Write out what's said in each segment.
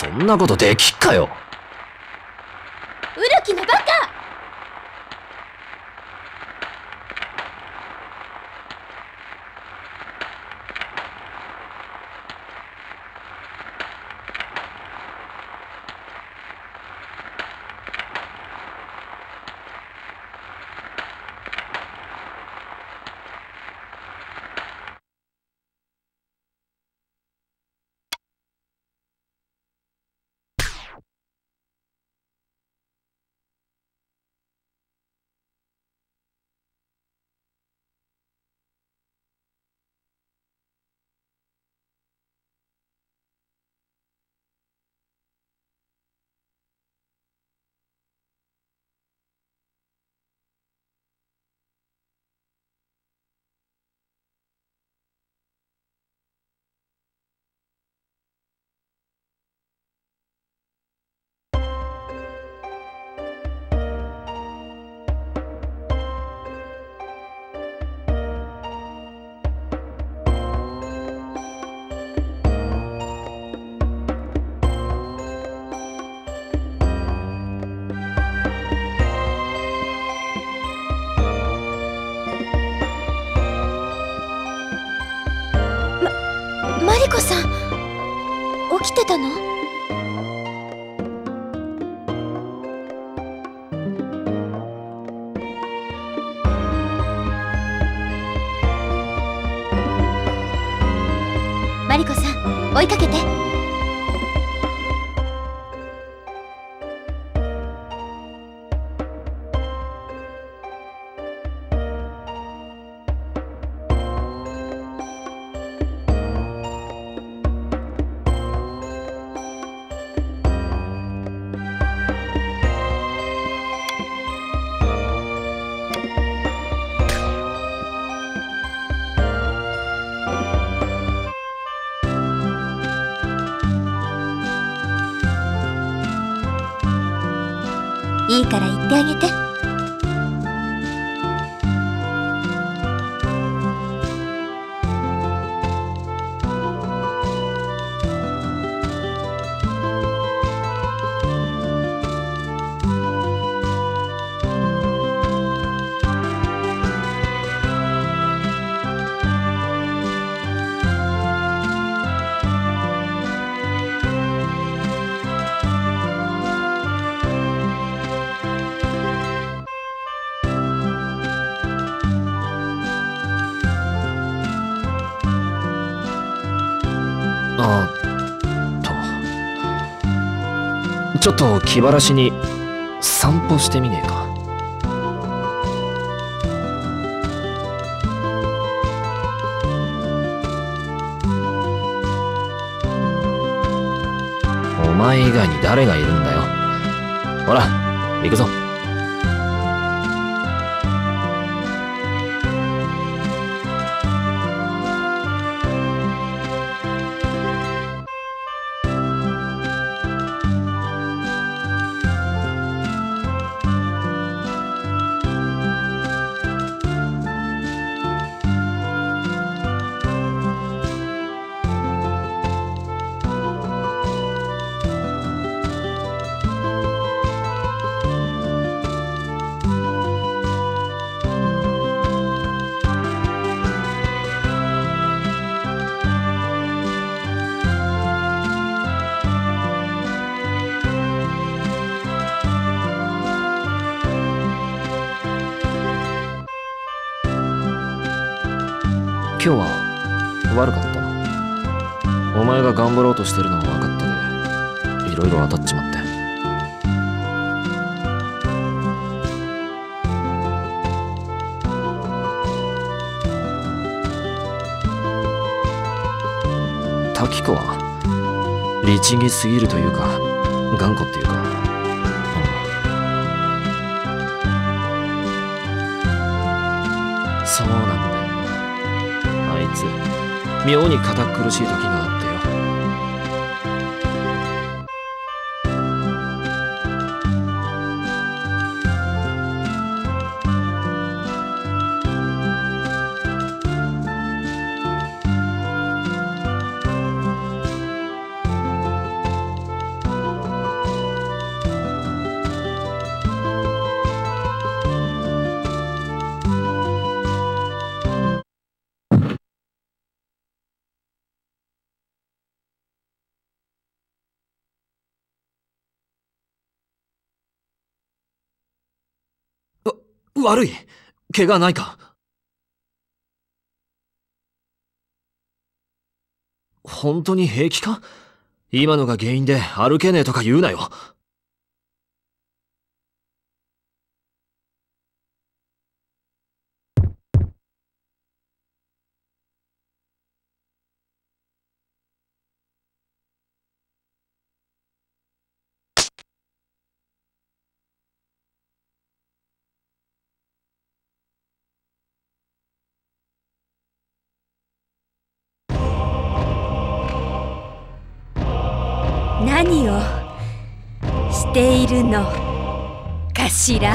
そんなことできっかよ。たの？ょっと気晴らしに散歩してみねえか。お前以外に誰がいるんだよ。ほら行くぞ。日は悪かったお前が頑張ろうとしてるのは分かったでいろいろ当たっちまって。滝子は律儀すぎるというか頑固っていうか。そうなんつ妙に堅苦しい時が悪い。怪我ないか？本当に平気か？今のが原因で歩けねえとか言うなよ。何をしているのかしら？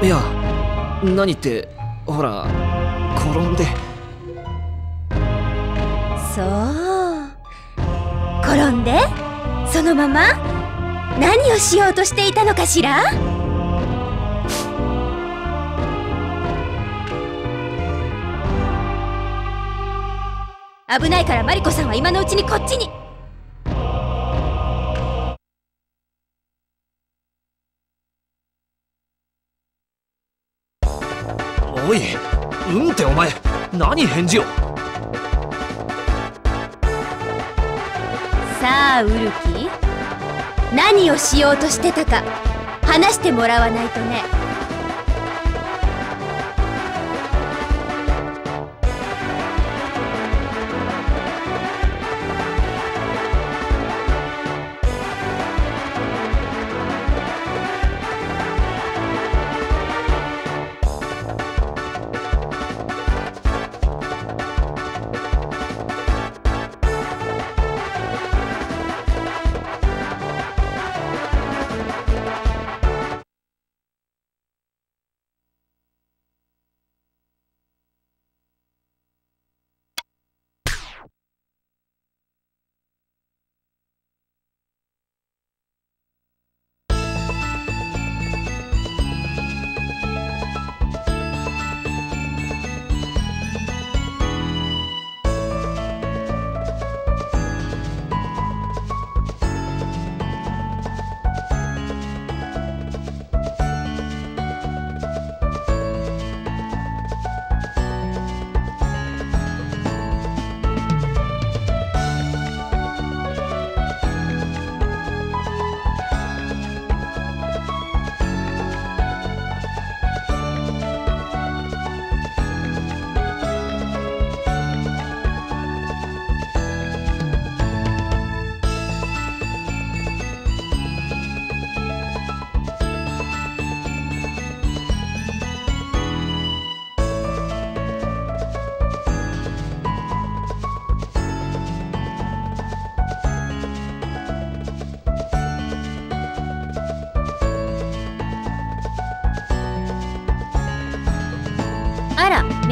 いや何ってほら転んで。そう。転んで？そのまま？何をしようとしていたのかしら？危ないからマリコさんは今のうちにこっちに。おいうんってお前何返事を？さあウルキ何をしようとしてたか話してもらわないとね。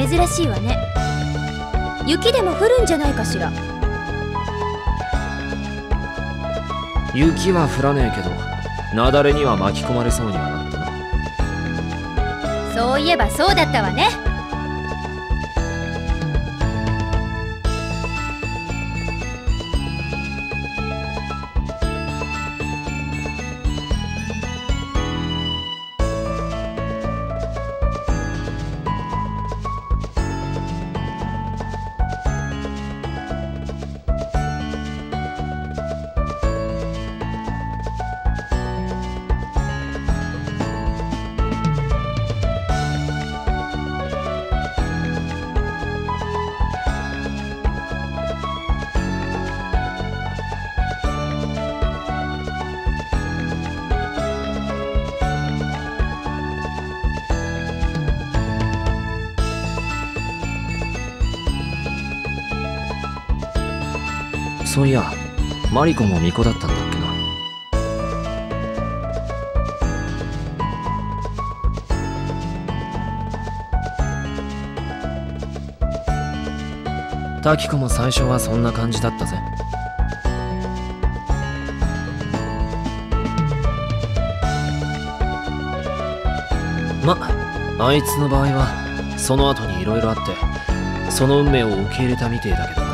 珍しいわね。雪でも降るんじゃないかしら。雪は降らねえけど雪崩には巻き込まれそうにはなったな。そういえばそうだったわねそういやマリコも巫女だったんだっけな。タキコも最初はそんな感じだったぜ。まあいつの場合はその後に色々あってその運命を受け入れたみてえだけど。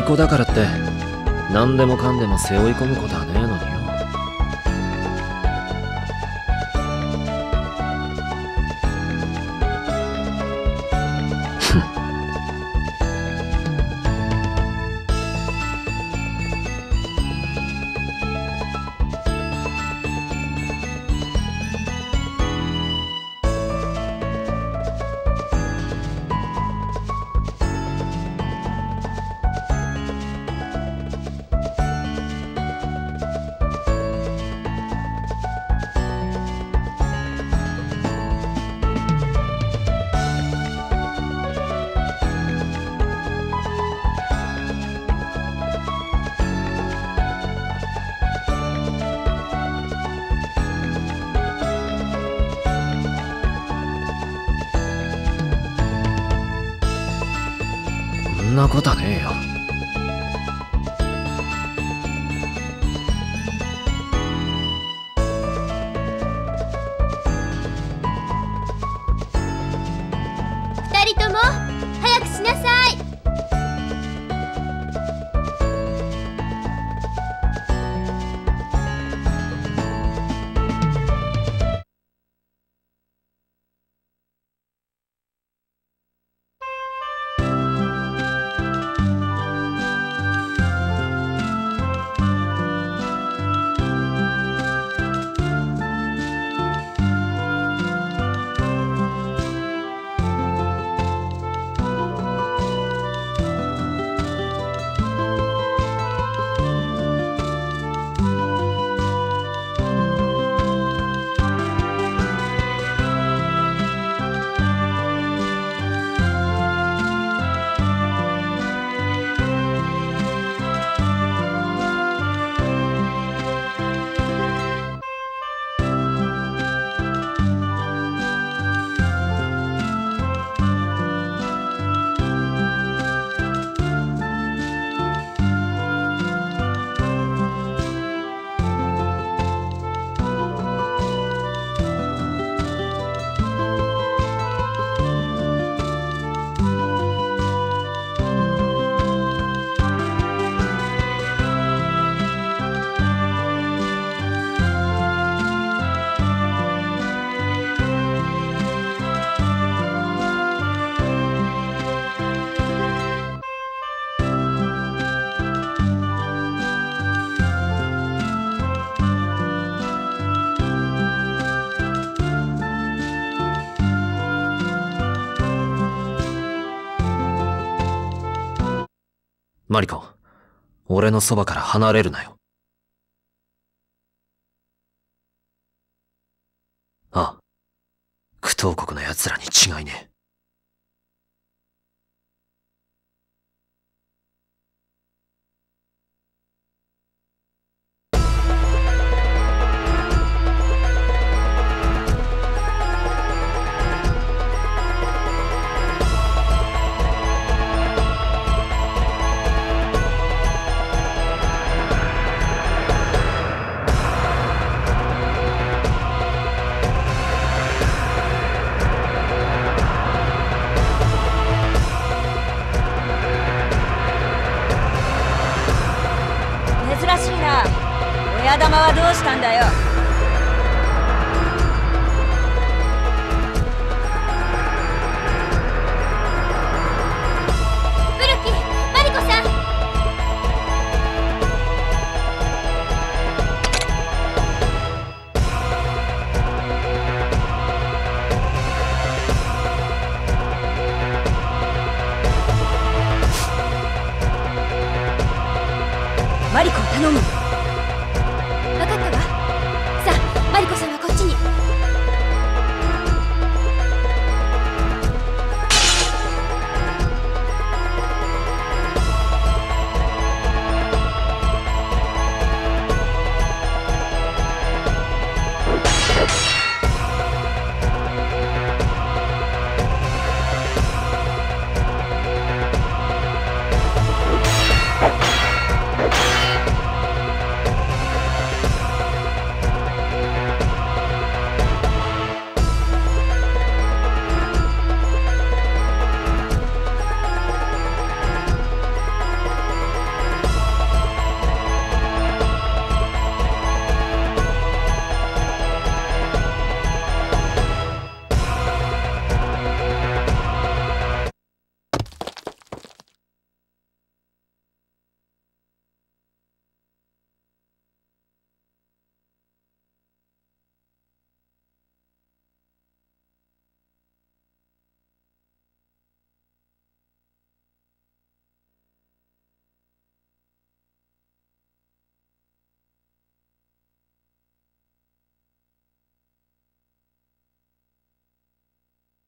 巫女だからって何でもかんでも背負い込むことはね。ことねえよ。二人とも早くしなさい。マリコ俺のそばから離れるなよ。ああ苦闘国の奴らに違いねえ。どうしたんだよ。Mariposa.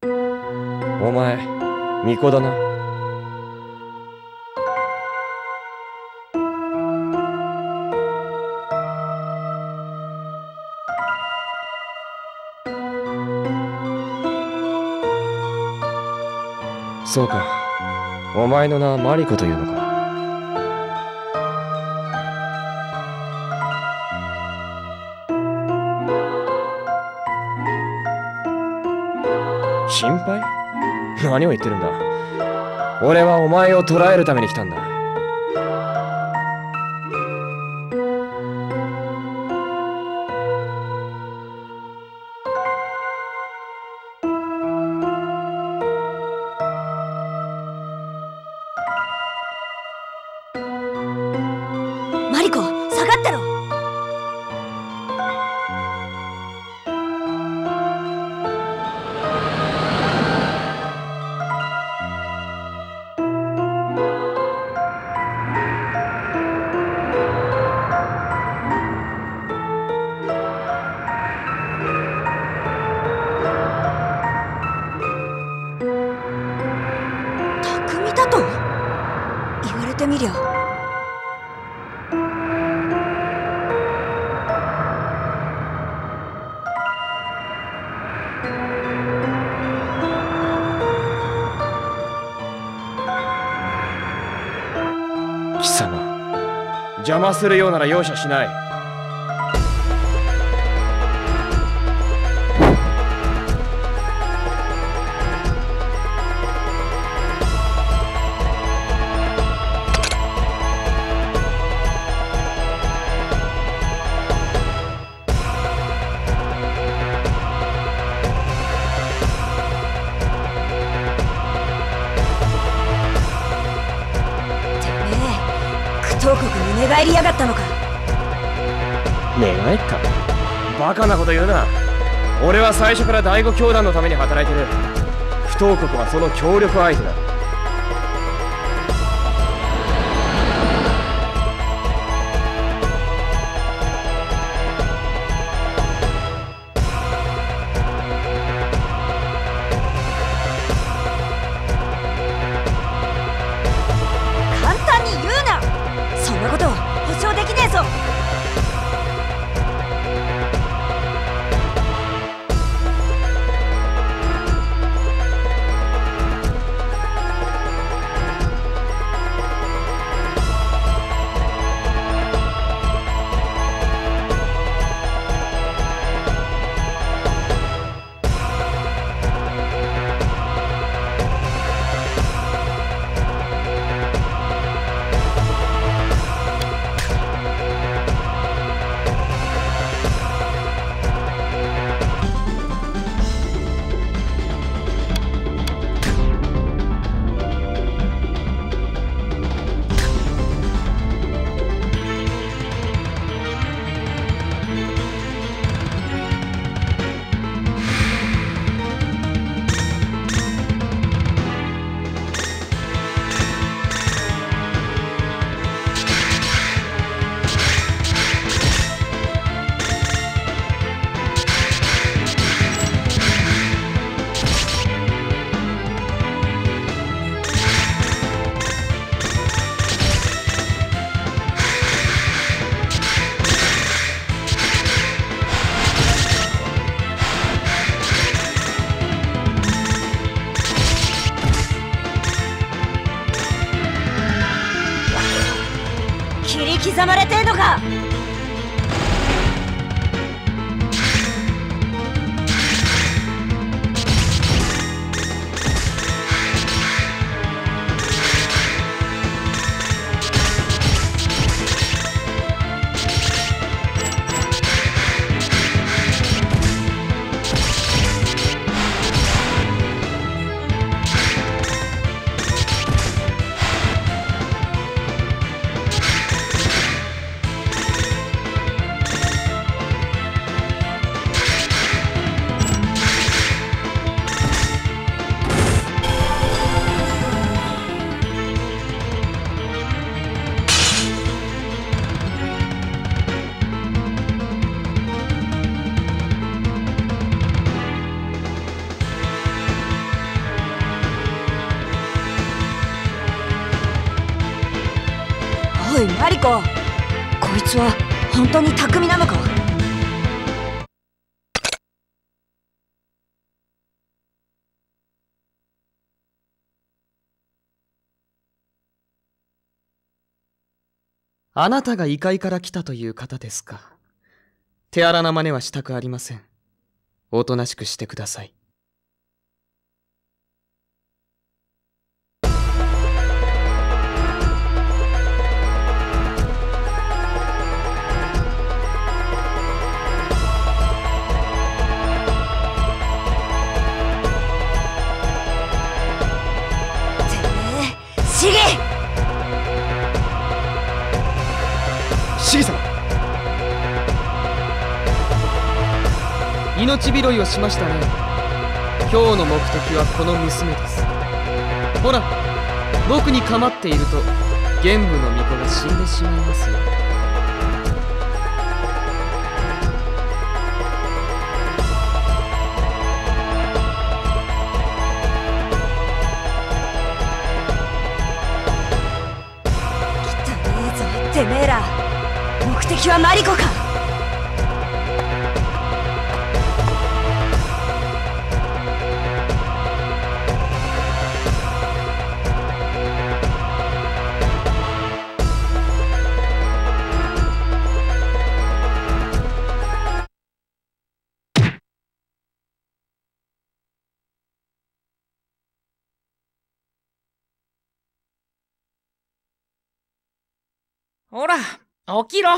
お前巫女だな。そうか。お前の名はマリコというのか。心配？何を言ってるんだ。俺はお前を捕らえるために来たんだ。邪魔するようなら容赦しない。ったのか？寝返った。バカなこと言うな。俺は最初から第五教団のために働いてる。不当国はその協力相手だ切り刻まれてんのか？マリコこいつは本当に匠なのか？あなたが異界から来たという方ですか？手荒な真似はしたくありません。おとなしくしてください。拾いをしましたね。今日の目的はこの娘です。ほら、僕に構っていると、玄武の巫女が死んでしまいますよ。汚ねえぞてめえら目的はマリコかほら、起きろ。